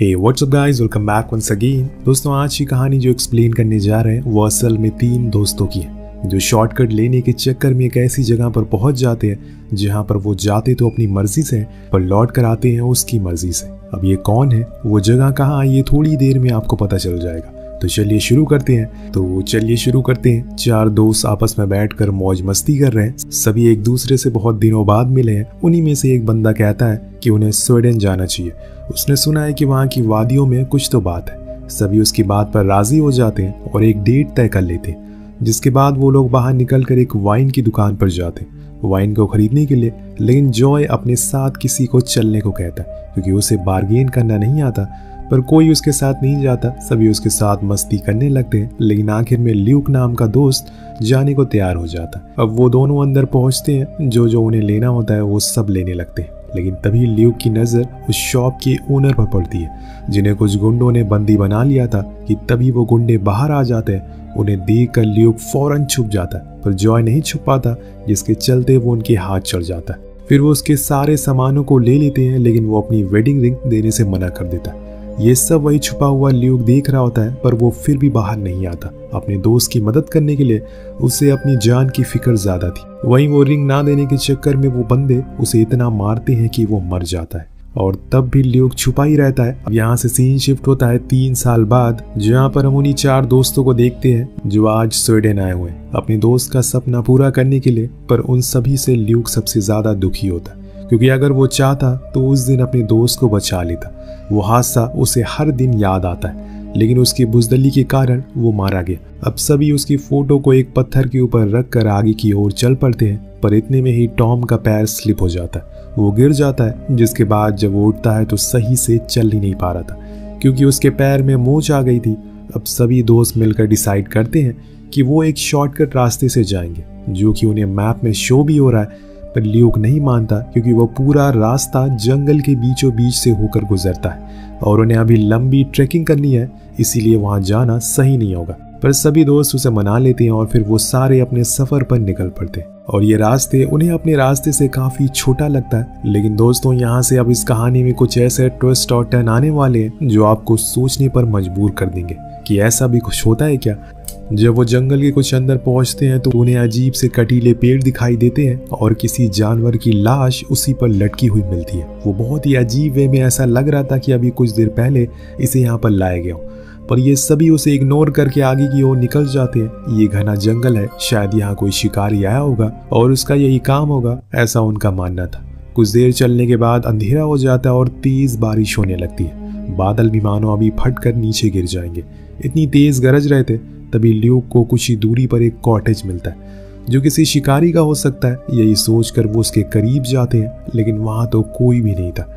Hey what's up guys welcome back once again दोस्तों, आज की कहानी जो एक्सप्लेन करने जा रहे हैं, वो असल में तीन दोस्तों की है, जो शॉर्टकट लेने के चक्कर में एक ऐसी जगह पर पहुँच जाते हैं, जहाँ पर वो जाते तो अपनी मर्ज़ी से पर लौट कर आते हैं उसकी मर्ज़ी से। अब ये कौन है? वो जगह कहाँ आई ये थोड़ी देर में आपको पता चल जाएगा। तो चलिए शुरू करते हैं। तो चलिए शुरू करते हैं। चार दोस्त आपस में बैठकर मौज मस्ती कर रहे हैं। सभी एक दूसरे से बहुत दिनों बाद मिले हैं। उन्हीं में से एक बंदा कहता है कि उन्हें स्वीडन जाना चाहिए। उसने सुना है कि वहाँ की वादियों में कुछ तो बात है। सभी उसकी बात पर राज़ी हो जाते हैं और एक डेट तय कर लेते हैं, जिसके बाद वो लोग बाहर निकल कर एक वाइन की दुकान पर जाते वाइन को खरीदने के लिए लेकिन जॉय अपने साथ किसी को चलने को कहता क्योंकि उसे बार्गेन करना नहीं आता। पर कोई उसके साथ नहीं जाता। सभी उसके साथ मस्ती करने लगते हैं, लेकिन आखिर में ल्यूक नाम का दोस्त जाने को तैयार हो जाता। अब वो दोनों अंदर पहुँचते हैं, जो जो उन्हें लेना होता है वो सब लेने लगते हैं। लेकिन तभी ल्यूक की नज़र उस शॉप के ओनर पर पड़ती है, जिन्हें कुछ गुंडों ने बंदी बना लिया था कि तभी वो गुंडे बाहर आ जाते हैं। उन्हें देख कर ल्यूक फ़ौरन छुप जाता है, पर जॉय नहीं छुप पाता, जिसके चलते वो उनके हाथ चढ़ जाता है। फिर वो उसके सारे सामानों को ले लेते हैं, लेकिन वो अपनी वेडिंग रिंग देने से मना कर देता है। ये सब वही छुपा हुआ ल्यूक देख रहा होता है, पर वो फिर भी बाहर नहीं आता। अपने दोस्त की मदद करने के लिए उसे अपनी जान की फ़िक्र ज़्यादा थी। वहीं वो रिंग ना देने के चक्कर में वो बंदे उसे इतना मारते हैं कि वो मर जाता है। और तब भी ल्यूक छुपा ही रहता है। यहाँ से सीन शिफ्ट होता है तीन साल बाद, जहाँ पर हम उन्हीं चार दोस्तों को देखते हैं, जो आज स्वीडन आए हुए अपने दोस्त का सपना पूरा करने के लिए, पर उन सभी से ल्यूक सबसे ज़्यादा दुखी होता है। क्योंकि अगर वो चाहता तो उस दिन अपने दोस्त को बचा लेता। वो हादसा उसे हर दिन याद आता है, लेकिन उसकी बुजदली के कारण वो मारा गया। अब सभी उसकी फ़ोटो को एक पत्थर के ऊपर रख कर आगे की ओर चल पड़ते हैं, पर इतने में ही टॉम का पैर स्लिप हो जाता है। वो गिर जाता है, जिसके बाद जब वो उठता है तो सही से चल ही नहीं पा रहा था, क्योंकि उसके पैर में मोच आ गई थी। अब सभी दोस्त मिलकर डिसाइड करते हैं कि वो एक शॉर्टकट रास्ते से जाएँगे, जो कि उन्हें मैप में शो भी हो रहा है पर ल्यूक नहीं मानता क्योंकि वो पूरा रास्ता जंगल के बीचों बीच से होकर गुजरता है और उन्हें अभी लंबी ट्रैकिंग करनी है, इसीलिए वहाँ जाना सही नहीं होगा। पर सभी दोस्त उसे मना लेते हैं और फिर वो सारे अपने सफ़र पर निकल पड़ते और ये रास्ते उन्हें अपने रास्ते से काफ़ी छोटा लगता है। लेकिन दोस्तों, यहाँ से अब इस कहानी में कुछ ऐसे ट्विस्ट और टर्न आने वाले हैं जो आपको सोचने पर मजबूर कर देंगे कि ऐसा भी कुछ होता है क्या? जब वो जंगल के कुछ अंदर पहुँचते हैं तो उन्हें अजीब से कटीले पेड़ दिखाई देते हैं और किसी जानवर की लाश उसी पर लटकी हुई मिलती है। वो बहुत ही अजीब वे में ऐसा लग रहा था कि अभी कुछ देर पहले इसे यहाँ पर लाया गया पर ये सभी उसे इग्नोर करके आगे की ओर निकल जाते हैं। ये घना जंगल है, शायद यहाँ कोई शिकारी आया होगा और उसका यही काम होगा, ऐसा उनका मानना था। कुछ देर चलने के बाद अंधेरा हो जाता है और तेज बारिश होने लगती है। बादल भी मानो अभी फट कर नीचे गिर जाएँगे। इतनी तेज गरज रहे थे तभी ल्यूक को कुछ ही दूरी पर एक कॉटेज मिलता है, जो किसी शिकारी का हो सकता है, यही सोचकर वो उसके करीब जाते हैं, लेकिन वहाँ तो कोई भी नहीं था।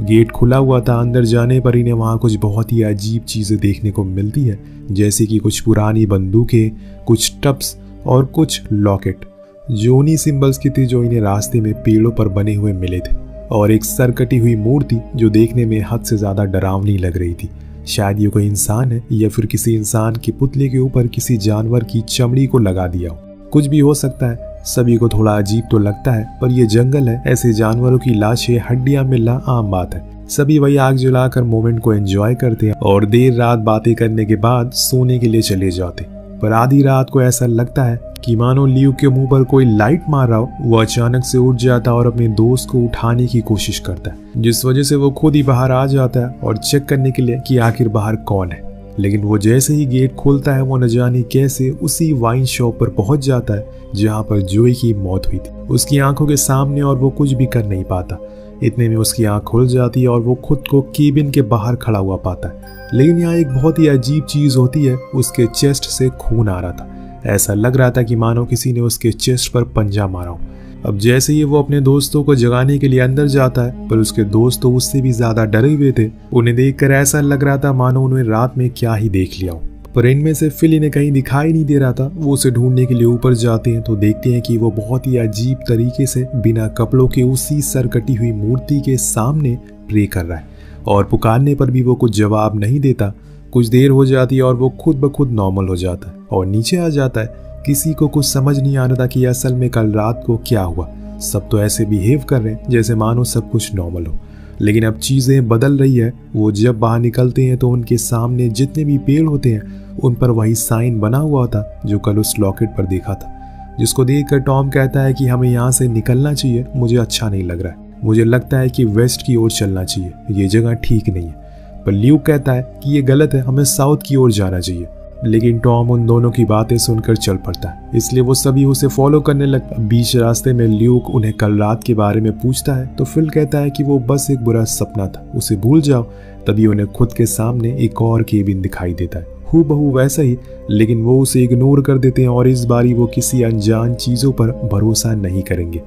गेट खुला हुआ था, अंदर जाने पर इन्हें वहाँ कुछ बहुत ही अजीब चीज़ें देखने को मिलती है, जैसे कि कुछ पुरानी बंदूकें, कुछ टप्स और कुछ लॉकेट। जो उन्हीं सिंबल्स की थी जो इन्हें रास्ते में पेड़ों पर बने हुए मिले थे, और एक सरकटी हुई मूर्ति जो देखने में हद से ज़्यादा डरावनी लग रही थी। शायद ये कोई इंसान है, या फिर किसी इंसान के पुतले के ऊपर किसी जानवर की चमड़ी को लगा दिया हो। कुछ भी हो सकता है, सभी को थोड़ा अजीब तो लगता है, पर यह जंगल है, ऐसे जानवरों की लाशें हड्डियाँ मिलना आम बात है। सभी वही आग जलाकर मोमेंट को एंजॉय करते हैं, और देर रात बातें करने के बाद सोने के लिए चले जाते पर आधी रात को ऐसा लगता है कि मानो लियो के मुँह पर कोई लाइट मार रहा हो, वो अचानक से उठ जाता है और अपने दोस्त को उठाने की कोशिश करता है, जिस वजह से वो खुद ही बाहर आ जाता है और चेक करने के लिए कि आखिर बाहर कौन है। लेकिन वो जैसे ही गेट खोलता है, वो न जाने कैसे उसी वाइन शॉप पर पहुँच जाता है, जहाँ पर जोई की मौत हुई थी। उसकी आँखों के सामने और वो कुछ भी कर नहीं पाता। इतने में उसकी आँख खुल जाती है और वो खुद को केबिन के बाहर खड़ा हुआ पाता है। लेकिन यहाँ एक बहुत ही अजीब चीज़ होती है, उसके चेस्ट से खून आ रहा था। ऐसा लग रहा था कि मानो किसी ने उसके चेस्ट पर पंजा मारा हो। अब जैसे ही वो अपने दोस्तों को जगाने के लिए अंदर जाता है, पर उसके दोस्त तो उससे भी ज़्यादा डरे हुए थे, उन्हें देखकर ऐसा लग रहा था मानो उन्हें रात में क्या ही देख लिया हो। पर इनमें से फिल इन्हें कहीं दिखाई नहीं दे रहा था। वो उसे ढूँढने के लिए ऊपर जाते हैं तो देखते हैं कि वो बहुत ही अजीब तरीके से बिना कपड़ों के उसी सर कटी हुई मूर्ति के सामने प्रे कर रहा है। और पुकारने पर भी वो कुछ जवाब नहीं देता। कुछ देर हो जाती है और वो खुद ब खुद नॉर्मल हो जाता है और नीचे आ जाता है। किसी को कुछ समझ नहीं आ रहा था कि असल में कल रात को क्या हुआ। सब तो ऐसे बिहेव कर रहे हैं, जैसे मानो सब कुछ नॉर्मल हो। लेकिन अब चीज़ें बदल रही है। वो जब बाहर निकलते हैं तो उनके सामने जितने भी पेड़ होते हैं, उन पर वही साइन बना हुआ था जो कल उस लॉकेट पर देखा था। जिसको देखकर टॉम कहता है कि हमें यहाँ से निकलना चाहिए, मुझे अच्छा नहीं लग रहा है। मुझे लगता है कि वेस्ट की ओर चलना चाहिए। ये जगह ठीक नहीं है। पर ल्यूक कहता है कि ये गलत है, हमें साउथ की ओर जाना चाहिए। लेकिन टॉम उन दोनों की बातें सुनकर चल पड़ता है, इसलिए वो सभी उसे फॉलो करने लगता बीच रास्ते में ल्यूक उन्हें कल रात के बारे में पूछता है तो फिल कहता है कि वो बस एक बुरा सपना था, उसे भूल जाओ, तभी उन्हें खुद के सामने एक और केबिन दिखाई देता है। हु बहु वैसा ही, लेकिन वो उसे इग्नोर कर देते हैं और इस बारी वो किसी अनजान चीज़ों पर भरोसा नहीं करेंगे।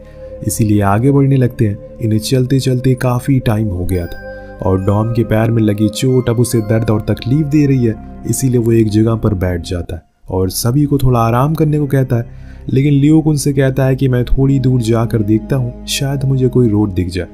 इसीलिए आगे बढ़ने लगते हैं, इन्हें चलते चलते काफ़ी टाइम हो गया था। और डॉम के पैर में लगी चोट अब उसे दर्द और तकलीफ़ दे रही है, इसीलिए वो एक जगह पर बैठ जाता है और सभी को थोड़ा आराम करने को कहता है। लेकिन लियोक उनसे कहता है कि मैं थोड़ी दूर जाकर देखता हूँ, शायद मुझे कोई रोड दिख जाए।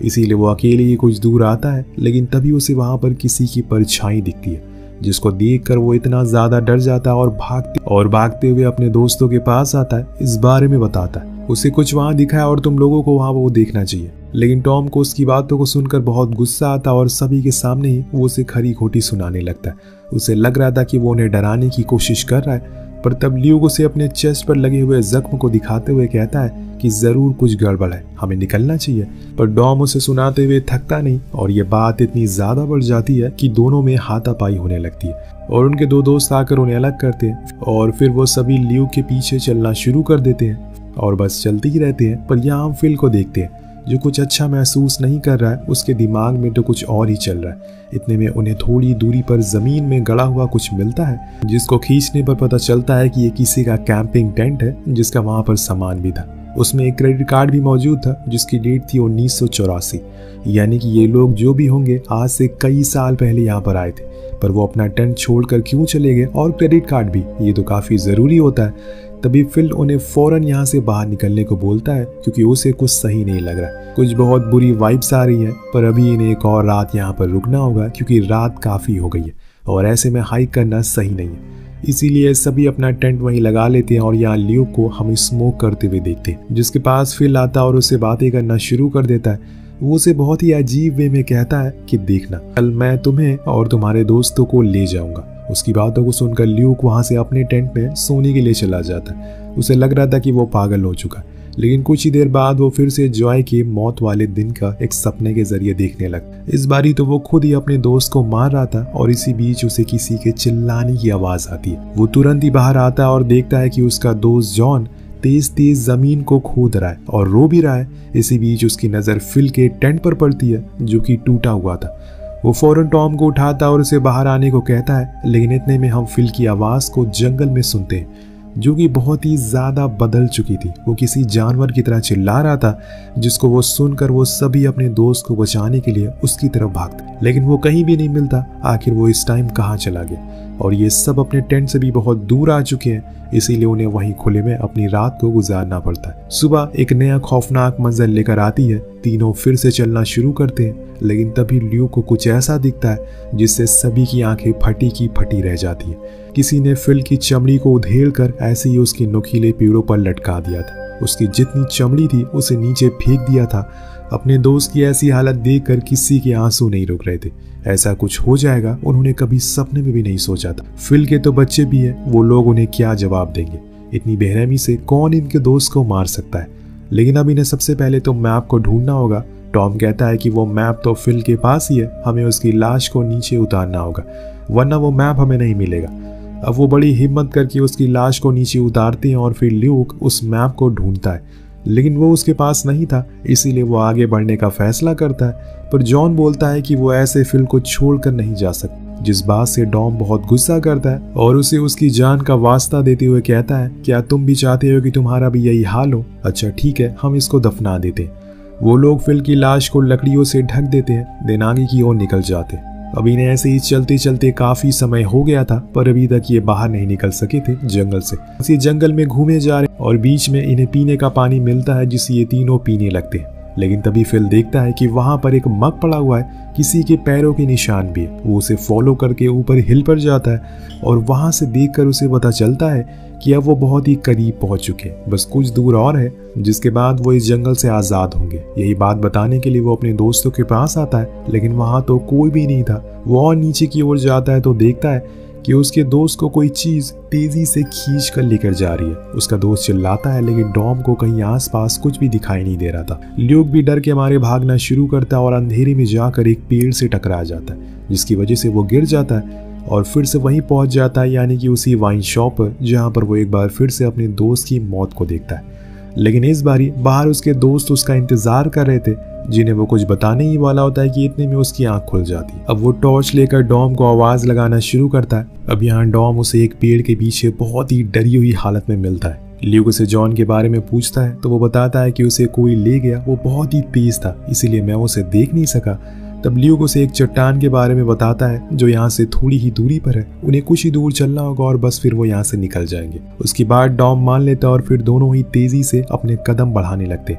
इसीलिए वो अकेले ही कुछ दूर आता है, लेकिन तभी उसे वहाँ पर किसी की परछाई दिखती है, जिसको देखकर वो इतना ज़्यादा डर जाता है और भागते और भागते हुए अपने दोस्तों के पास आता है, इस बारे में बताता है। उसे कुछ वहाँ दिखा है और तुम लोगों को वहाँ वो देखना चाहिए। लेकिन टॉम को उसकी बातों को सुनकर बहुत गुस्सा आता और सभी के सामने ही वो उसे खरी खोटी सुनाने लगता उसे लग रहा था कि वो उन्हें डराने की कोशिश कर रहा है, पर तब ल्यूग उसे अपने चेस्ट पर लगे हुए जख्म को दिखाते हुए कहता है कि ज़रूर कुछ गड़बड़ है, हमें निकलना चाहिए। पर डॉम उसे सुनाते हुए थकता नहीं और ये बात इतनी ज़्यादा बढ़ जाती है कि दोनों में हाथापाई होने लगती है और उनके दो दोस्त आकर उन्हें अलग करते हैं और फिर वो सभी ल्यूग के पीछे चलना शुरू कर देते हैं और बस चलते ही रहते हैं, पर यहाँ हम फिल को देखते हैं। जो कुछ अच्छा महसूस नहीं कर रहा है, उसके दिमाग में तो कुछ और ही चल रहा है। इतने में उन्हें थोड़ी दूरी पर ज़मीन में गड़ा हुआ कुछ मिलता है, जिसको खींचने पर पता चलता है कि ये किसी का कैंपिंग टेंट है, जिसका वहाँ पर सामान भी था। उसमें एक क्रेडिट कार्ड भी मौजूद था, जिसकी डेट थी उन्नीस सौ चौरासी। यानी कि ये लोग जो भी होंगे, आज से कई साल पहले यहाँ पर आए थे। पर वो अपना टेंट छोड़कर क्यों चले गए? और क्रेडिट कार्ड भी, ये तो काफ़ी ज़रूरी होता है। तभी फिल उन्हें फ़ौरन यहाँ से बाहर निकलने को बोलता है, क्योंकि उसे कुछ सही नहीं लग रहा। कुछ बहुत बुरी वाइब्स आ रही है, पर अभी इन्हें एक और रात यहाँ पर रुकना होगा, क्योंकि रात काफ़ी हो गई है, और ऐसे में हाइक करना सही नहीं है। इसीलिए सभी अपना टेंट वहीं लगा लेते हैं और यहाँ लियो को हम स्मोक करते हुए देखते हैं, जिसके पास फिल आता और उसे बातें करना शुरू कर देता है। वो उसे बहुत ही अजीब वे में कहता है कि देखना, कल मैं तुम्हें और तुम्हारे दोस्तों को ले जाऊँगा। उसकी बातों को सुनकर ल्यूक वहाँ से अपने टेंट में सोने के लिए चला जाता। उसे लग रहा था कि वो पागल हो चुका। लेकिन कुछ ही देर बाद वो फिर से जॉय के मौत वाले दिन का एक सपने के ज़रिए देखने लगा। इस बारी तो वो खुद ही अपने दोस्त को मार रहा था और इसी बीच उसे किसी के चिल्लाने की आवाज़ आती है। वो तुरंत ही बाहर आता है और देखता है कि उसका दोस्त जॉन तेज तेज ज़मीन को खोद रहा है और रो भी रहा है। इसी बीच उसकी नज़र फिल के टेंट पर पड़ती है, जो कि टूटा हुआ था। वो फ़ौरन टॉम को उठाता और उसे बाहर आने को कहता है, लेकिन इतने में हम फिल की आवाज़ को जंगल में सुनते हैं। जो कि बहुत ही ज़्यादा बदल चुकी थी। वो किसी जानवर की तरह चिल्ला रहा था, जिसको वो सुनकर वो सभी अपने दोस्त को बचाने के लिए उसकी तरफ़ भागते। लेकिन वो कहीं भी नहीं मिलता। आखिर वो इस टाइम कहाँ चला गया? और ये सब अपने टेंट से भी बहुत दूर आ चुके हैं, इसीलिए उन्हें वहीं खुले में अपनी रात को गुजारना पड़ता है। सुबह एक नया खौफनाक मंजर लेकर आती है। तीनों फिर से चलना शुरू करते हैं, लेकिन तभी ल्यू को कुछ ऐसा दिखता है, जिससे सभी की आँखें फटी की फटी रह जाती है। किसी ने फिल की चमड़ी को उधेड़ कर ऐसे ही उसके नुकीले पेड़ों पर लटका दिया था। उसकी जितनी चमड़ी थी, उसे नीचे फेंक दिया था। अपने दोस्त की ऐसी हालत देखकर किसी के आँसू नहीं रुक रहे थे। ऐसा कुछ हो जाएगा, उन्होंने कभी सपने में भी नहीं सोचा था। फिल के तो बच्चे भी हैं, वो लोग उन्हें क्या जवाब देंगे? इतनी बेरहमी से कौन इनके दोस्त को मार सकता है? लेकिन अब इन्हें सबसे पहले तो मैप को ढूंढना होगा। टॉम कहता है कि वो मैप तो फिल के पास ही है, हमें उसकी लाश को नीचे उतारना होगा, वरना वो मैप हमें नहीं मिलेगा। अब वो बड़ी हिम्मत करके उसकी लाश को नीचे उतारते हैं और फिर ल्यूक उस मैप को ढूंढता है। लेकिन वो उसके पास नहीं था, इसीलिए वो आगे बढ़ने का फैसला करता है। पर जॉन बोलता है कि वो ऐसे फिल को छोड़कर नहीं जा सकता, जिस बात से डॉम बहुत गुस्सा करता है और उसे उसकी जान का वास्ता देते हुए कहता है, क्या तुम भी चाहते हो कि तुम्हारा भी यही हाल हो? अच्छा ठीक है, हम इसको दफना देते वो लोग फिल की लाश को लकड़ियों से ढक देते हैं, दिन आगे की ओर निकल जाते अभी ऐसे ही चलते चलते काफ़ी समय हो गया था, पर अभी तक ये बाहर नहीं निकल सके थे जंगल से। इसी जंगल में घूमे जा रहे और बीच में इन्हें पीने का पानी मिलता है जिसे ये तीनों पीने लगते हैं। लेकिन तभी फिल देखता है कि वहाँ पर एक मग पड़ा हुआ है, किसी के पैरों के निशान भी है। वो उसे फॉलो करके ऊपर हिल पर जाता है और वहाँ से देखकर उसे पता चलता है कि अब वो बहुत ही करीब पहुँच चुके हैं। बस कुछ दूर और है, जिसके बाद वो इस जंगल से आज़ाद होंगे। यही बात बताने के लिए वो अपने दोस्तों के पास आता है, लेकिन वहाँ तो कोई भी नहीं था। वो और नीचे की ओर जाता है तो देखता है कि उसके दोस्त को कोई चीज़ तेज़ी से खींच कर लेकर जा रही है। उसका दोस्त चिल्लाता है, लेकिन डॉम को कहीं आसपास कुछ भी दिखाई नहीं दे रहा था। ल्यूक भी डर के मारे भागना शुरू करता है और अंधेरे में जाकर एक पेड़ से टकरा जाता है, जिसकी वजह से वो गिर जाता है। और फिर से वहीं पहुँच जाता है, यानी कि उसी वाइन शॉप पर, जहाँ पर वो एक बार फिर से अपने दोस्त की मौत को देखता है। लेकिन इस बारी बाहर उसके दोस्त उसका इंतज़ार कर रहे थे, जिन्हें वो कुछ बताने ही वाला होता है कि इतने में उसकी आँख खुल जाती अब वो टॉर्च लेकर डॉम को आवाज़ लगाना शुरू करता है। अब यहाँ डॉम उसे एक पेड़ के पीछे बहुत ही डरी हुई हालत में मिलता है। ल्यूक उसे जॉन के बारे में पूछता है तो वो बताता है कि उसे कोई ले गया, वो बहुत ही तेज था, इसीलिए मैं उसे देख नहीं सका। तब ल्यूक उसे एक चट्टान के बारे में बताता है, जो यहाँ से थोड़ी ही दूरी पर है। उन्हें कुछ ही दूर चलना होगा और बस फिर वो यहाँ से निकल जाएँगे। उसके बाद डॉम मान लेता और फिर दोनों ही तेज़ी से अपने कदम बढ़ाने लगते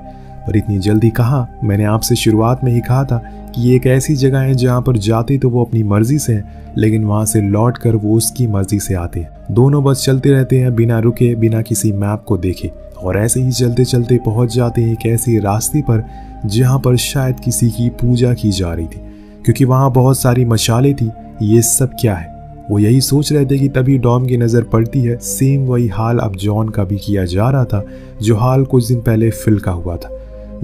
पर इतनी जल्दी कहा? मैंने आपसे शुरुआत में ही कहा था कि ये एक ऐसी जगह है जहाँ पर जाते तो वो अपनी मर्ज़ी से है, लेकिन वहाँ से लौट कर वो उसकी मर्ज़ी से आते हैं। दोनों बस चलते रहते हैं, बिना रुके, बिना किसी मैप को देखे। और ऐसे ही चलते चलते पहुँच जाते हैं एक ऐसे रास्ते पर जहाँ पर शायद किसी की पूजा की जा रही थी, क्योंकि वहाँ बहुत सारी मशाले थी। ये सब क्या है? वो यही सोच रहे थे कि तभी डॉम की नज़र पड़ती है। सेम वही हाल अब जॉन का भी किया जा रहा था, जो हाल कुछ दिन पहले फिल का हुआ था।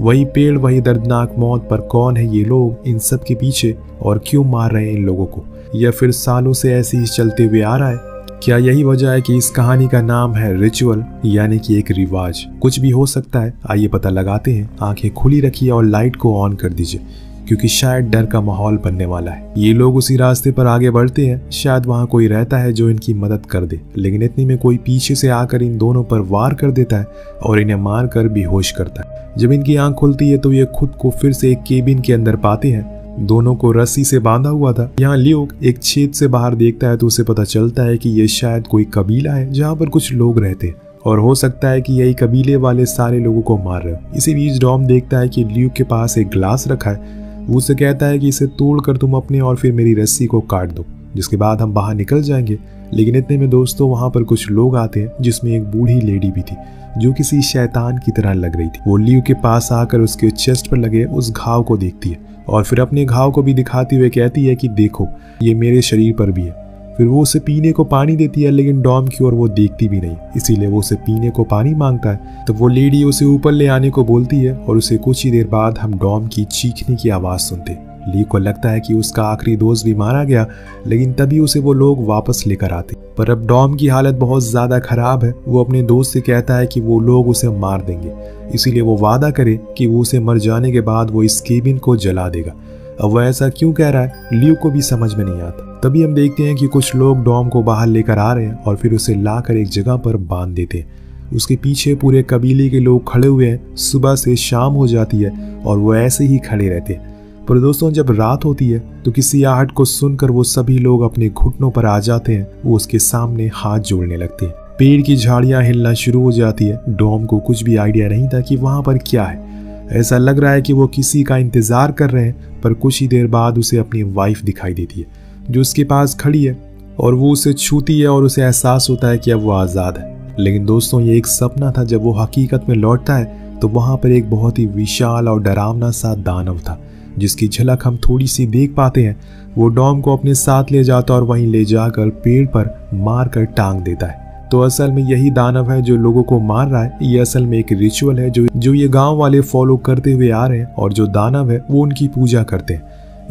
वही पेड़, वही दर्दनाक मौत पर कौन है ये लोग, इन सब के पीछे और क्यों मार रहे हैं इन लोगों को? या फिर सालों से ऐसे ही चलते हुए आ रहा है? क्या यही वजह है कि इस कहानी का नाम है रिचुअल यानी कि एक रिवाज? कुछ भी हो सकता है। आइए पता लगाते हैं। आँखें खुली रखिए और लाइट को ऑन कर दीजिए, क्योंकि शायद डर का माहौल बनने वाला है। ये लोग उसी रास्ते पर आगे बढ़ते हैं। शायद वहाँ कोई रहता है जो इनकी मदद कर दे, लेकिन इतने में कोई पीछे से आकर इन दोनों पर वार कर देता है और इन्हें मार कर बेहोश करता है। जब इनकी आँख खुलती है तो ये खुद को फिर से एक केबिन के अंदर पाते हैं। दोनों को रस्सी से बांधा हुआ था। यहाँ ल्यूक एक छेद से बाहर देखता है तो उसे पता चलता है कि ये शायद कोई कबीला है, जहाँ पर कुछ लोग रहते हैं। और हो सकता है कि यही कबीले वाले सारे लोगों को मार रहे हो। इसी बीच डॉम देखता है कि ल्यूक के पास एक ग्लास रखा है। वो उसे कहता है कि इसे तोड़कर तुम अपने और फिर मेरी रस्सी को काट दो, जिसके बाद हम बाहर निकल जाएँगे। लेकिन इतने में दोस्तों वहाँ पर कुछ लोग आते हैं, जिसमें एक बूढ़ी लेडी भी थी, जो किसी शैतान की तरह लग रही थी। वो लियो के पास आकर उसके चेस्ट पर लगे उस घाव को देखती है। और फिर अपने घाव को भी दिखाते हुए कहती है कि देखो, ये मेरे शरीर पर भी है। फिर वो उसे पीने को पानी देती है, लेकिन डॉम की ओर वो देखती भी नहीं। इसीलिए वो उसे पीने को पानी माँगता है। तो वो लेडी उसे ऊपर ले आने को बोलती है और उसे कुछ ही देर बाद हम डॉम की चीखने की आवाज़ सुनते ली को लगता है कि उसका आखिरी दोस्त भी मारा गया, लेकिन तभी उसे वो लोग वापस लेकर आते पर अब डॉम की हालत बहुत ज़्यादा खराब है। वो अपने दोस्त से कहता है कि वो लोग उसे मार देंगे। इसीलिए वो वादा करे कि वो उसे मर जाने के बाद वो इस केबिन को जला देगा। अब वह ऐसा क्यों कह रहा है लियो को भी समझ में नहीं आता। तभी हम देखते हैं कि कुछ लोग डॉम को बाहर लेकर आ रहे हैं और फिर उसे लाकर एक जगह पर बाँध देते हैं। उसके पीछे पूरे कबीले के लोग खड़े हुए हैं। सुबह से शाम हो जाती है और वो ऐसे ही खड़े रहते हैं। पर दोस्तों, जब रात होती है तो किसी आहट को सुनकर वो सभी लोग अपने घुटनों पर आ जाते हैं। वो उसके सामने हाथ जोड़ने लगते हैं। पेड़ की झाड़ियाँ हिलना शुरू हो जाती है। डोम को कुछ भी आइडिया नहीं था कि वहाँ पर क्या है। ऐसा लग रहा है कि वो किसी का इंतज़ार कर रहे हैं, पर कुछ ही देर बाद उसे अपनी वाइफ दिखाई देती है, जो उसके पास खड़ी है, और वो उसे छूती है और उसे एहसास होता है कि अब वो आज़ाद है। लेकिन दोस्तों, ये एक सपना था। जब वो हकीकत में लौटता है तो वहाँ पर एक बहुत ही विशाल और डरावना सा दानव था। जिसकी झलक हम थोड़ी सी देख पाते हैं, वो डॉम को अपने साथ ले जाता और वहीं ले जाकर पेड़ पर मार कर टांग देता है। तो असल में यही दानव है जो लोगों को मार रहा है। ये असल में एक रिचुअल है जो जो ये गाँव वाले फॉलो करते हुए आ रहे हैं और जो दानव है, वो उनकी पूजा करते हैं।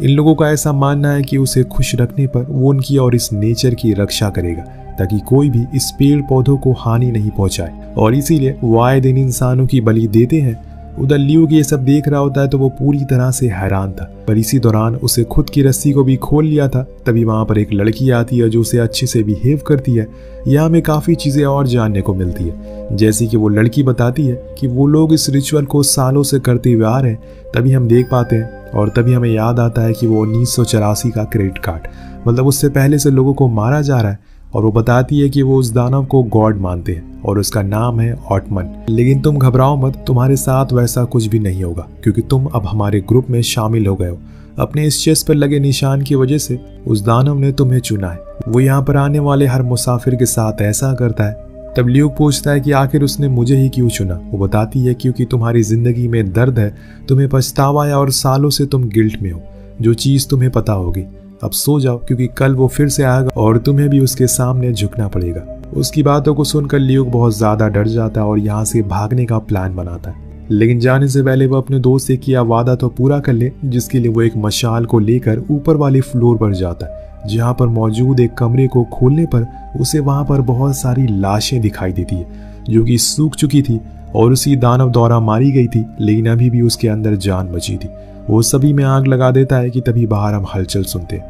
इन लोगों का ऐसा मानना है कि उसे खुश रखने पर वो उनकी और इस नेचर की रक्षा करेगा, ताकि कोई भी इस पेड़ पौधों को हानि नहीं पहुँचाए। और इसीलिए वो आए दिन इंसानों की बलि देते हैं उधर लियो के ये सब देख रहा होता है तो वो पूरी तरह से हैरान था। पर इसी दौरान उसे खुद की रस्सी को भी खोल लिया था। तभी वहाँ पर एक लड़की आती है जो उसे अच्छे से बिहेव करती है। यह हमें काफ़ी चीज़ें और जानने को मिलती है। जैसे कि वो लड़की बताती है कि वो लोग इस रिचुअल को सालों से करते हुए आ रहे हैं। तभी हम देख पाते हैं और तभी हमें याद आता है कि वो उन्नीस सौ चौरासी का क्रेडिट कार्ड मतलब उससे पहले से लोगों को मारा जा रहा है। और वो बताती है कि वो उस दानव को गॉड मानते हैं और उसका नाम है ऑटमन लेकिन तुम घबराओ मत, तुम्हारे साथ वैसा कुछ भी नहीं होगा, क्योंकि तुम अब हमारे ग्रुप में शामिल हो गए हो। अपने इस चेस्ट पर लगे निशान की वजह से उस दानव ने तुम्हें चुना है। वो यहाँ पर आने वाले हर मुसाफिर के साथ ऐसा करता है। तब ल्यूक पूछता है कि आखिर उसने मुझे ही क्यों चुना? वो बताती है क्योंकि तुम्हारी ज़िंदगी में दर्द है, तुम्हें पछतावा है और सालों से तुम गिल्ट में हो। जो चीज़ तुम्हें पता होगी अब सो जाओ, क्योंकि कल वो फिर से आएगा और तुम्हें भी उसके सामने झुकना पड़ेगा। उसकी बातों को सुनकर ल्यूक बहुत ज़्यादा डर जाता है और यहाँ से भागने का प्लान बनाता है। लेकिन जाने से पहले वो अपने दोस्त से किया वादा तो पूरा कर ले, जिसके लिए वो एक मशाल को लेकर ऊपर वाले फ्लोर पर जाता है, जहाँ पर मौजूद एक कमरे को खोलने पर उसे वहाँ पर बहुत सारी लाशें दिखाई देती है, जो कि सूख चुकी थी और उसी दानव द्वारा मारी गई थी, लेकिन अभी भी उसके अंदर जान बची थी। वो सभी में आग लगा देता है कि तभी बाहर हम हलचल सुनते।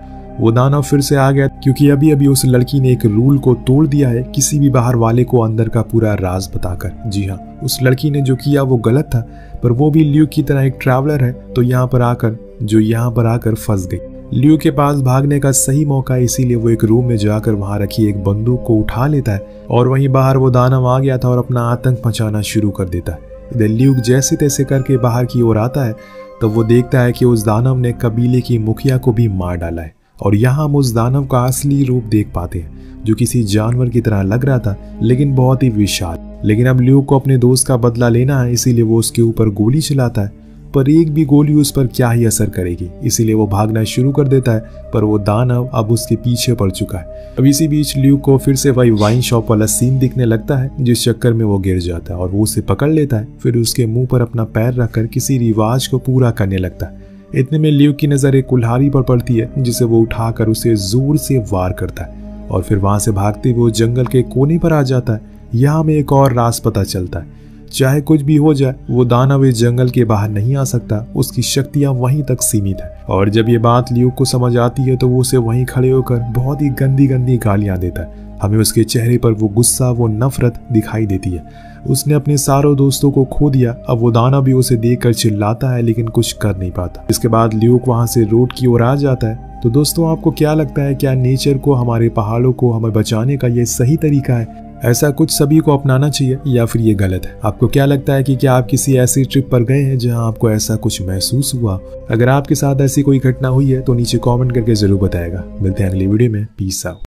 वो दानव फिर से आ गया, क्योंकि अभी अभी उस लड़की ने एक रूल को तोड़ दिया है, किसी भी बाहर वाले को अंदर का पूरा राज बताकर। जी हाँ उस लड़की ने जो किया वो गलत था, पर वो भी ल्यू की तरह एक ट्रैवलर है तो यहाँ पर आकर, जो यहाँ पर आकर फंस गई। ल्यू के पास भागने का सही मौका, इसीलिए वो एक रूम में जाकर वहाँ रखी एक बंदूक को उठा लेता है, और वहीं बाहर वो दानव आ गया था और अपना आतंक मचाना शुरू कर देता है। इधर ल्यूक जैसे तैसे करके बाहर की ओर आता है तो वो देखता है कि उस दानव ने कबीले की मुखिया को भी मार डाला है। और यहाँ हम उस दानव का असली रूप देख पाते हैं, जो किसी जानवर की तरह लग रहा था, लेकिन बहुत ही विशाल। लेकिन अब ल्यूक को अपने दोस्त का बदला लेना है, इसीलिए वो उसके ऊपर गोली चलाता है। पर एक भी गोली उस पर क्या ही असर करेगी? इसीलिए वो भागना शुरू कर देता है, पर वो दानव अब उसके पीछे पड़ चुका है। अब इसी बीच ल्यू को फिर से वही वाइन शॉप वाला सीन दिखने लगता है, जिस चक्कर में वो गिर जाता है और वो उसे पकड़ लेता है। फिर उसके मुँह पर अपना पैर रखकर किसी रिवाज को पूरा करने लगता है। इतने में ल्यू की नज़र एक कुल्हारी पर पड़ती है, जिसे वो उठाकर उसे ज़ोर से वार करता है और फिर वहाँ से भागते हुए जंगल के कोने पर आ जाता है। यहाँ में एक और रास पता चलता है। चाहे कुछ भी हो जाए, वो दानव इस जंगल के बाहर नहीं आ सकता। उसकी शक्तियाँ वहीं तक सीमित है। और जब ये बात लियो को समझ आती है तो वो उसे वहीं खड़े होकर बहुत ही गंदी गंदी गालियाँ देता है। हमें उसके चेहरे पर वो गुस्सा, वो नफरत दिखाई देती है। उसने अपने सारों दोस्तों को खो दिया। अब वो दाना भी उसे देखकर चिल्लाता है, लेकिन कुछ कर नहीं पाता। इसके बाद ल्यूक वहाँ से रोड की ओर आ जाता है। तो दोस्तों, आपको क्या लगता है, क्या नेचर को, हमारे पहाड़ों को हमें बचाने का ये सही तरीका है? ऐसा कुछ सभी को अपनाना चाहिए, या फिर ये गलत है? आपको क्या लगता है कि क्या आप किसी ऐसी ट्रिप पर गए हैं जहाँ आपको ऐसा कुछ महसूस हुआ? अगर आपके साथ ऐसी कोई घटना हुई है तो नीचे कमेंट करके ज़रूर बताएगा। मिलते हैं अगली वीडियो में। Peace out